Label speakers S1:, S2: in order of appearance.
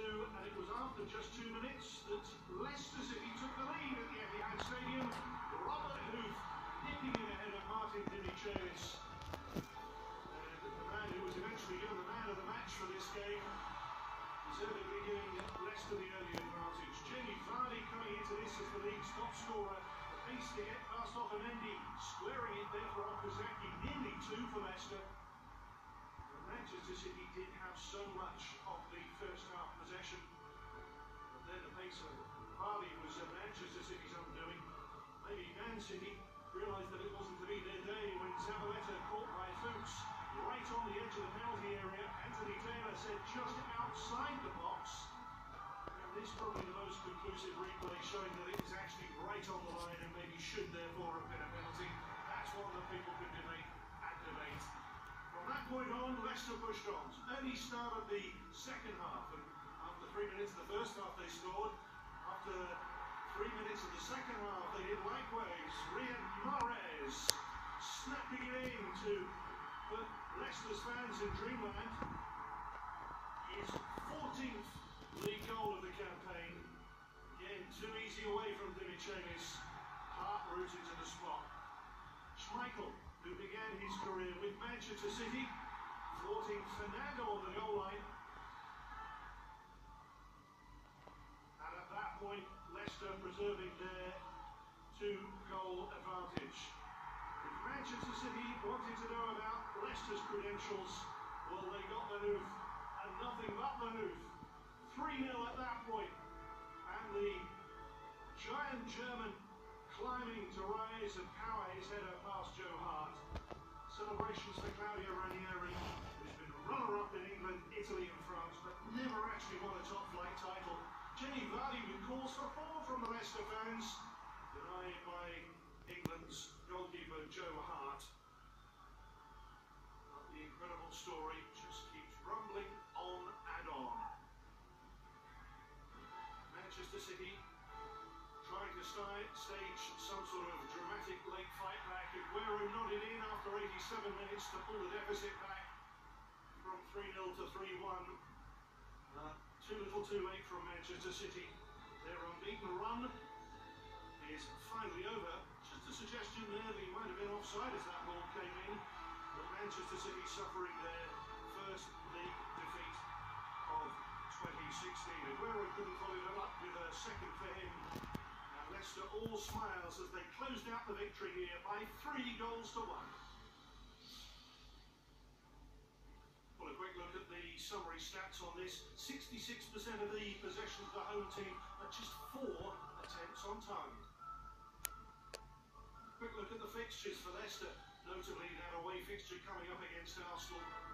S1: two, and it was after just two minutes that Leicester City took the lead at the Etihad Stadium. Robert Huth nipping in ahead of Martin Demichelis. And the man who was eventually given the man of the match for this game, deservedly giving Leicester the early advantage. Jamie Vardy coming into this as the league's top scorer. The pace to get past Otamendi, squaring it there for Okazaki, nearly two for Leicester. Manchester City did have so much of the Realised that it wasn't to be their day when Zabaleta caught by Fuchs right on the edge of the penalty area. Anthony Taylor said just outside the box. And this is probably the most conclusive replay showing that it was actually right on the line and maybe should therefore have been a penalty. That's one that people could debate and debate. From that point on, Leicester pushed on. Early start of the second half, and after three minutes of the first half, they scored. After three minutes of the second half, they did likewise. Riyad Mahrez snapping it in to put Leicester's fans in dreamland. His 14th league goal of the campaign. Again, too easy away from Demichelis. Hart rooted to the spot. Schmeichel, who began his career with Manchester City, thwarting Fernando on the goal line. And at that point, Leicester preserving their. If Manchester City wanted to know about Leicester's credentials, well, they got Maynooth, and nothing but Maynooth. 3-0 at that point, and the giant German climbing to rise and power his header past Joe Hart. Celebrations for Claudio Ranieri, who's been runner-up in England, Italy and France, but never actually won a top-flight title. Jamie Vardy with calls for four from the Leicester fans, denied by England's goalkeeper Joe Hart. Incredible story just keeps rumbling on and on. Manchester City trying to stage some sort of dramatic late fight back. Aguero nodded in after 87 minutes to pull the deficit back from 3-0 to 3-1. Uh, too little too late from Manchester City. Their unbeaten run is finally over. Just a suggestion there that he might have been offside as that ball came in. Manchester City suffering their first league defeat of 2016. Aguero couldn't follow it up with a second for him. And Leicester all smiles as they closed out the victory here by three goals to one. Well, a quick look at the summary stats on this. 66% of the possessions of the home team, but just four attempts on target. Fixtures for Leicester, notably that away fixture coming up against Arsenal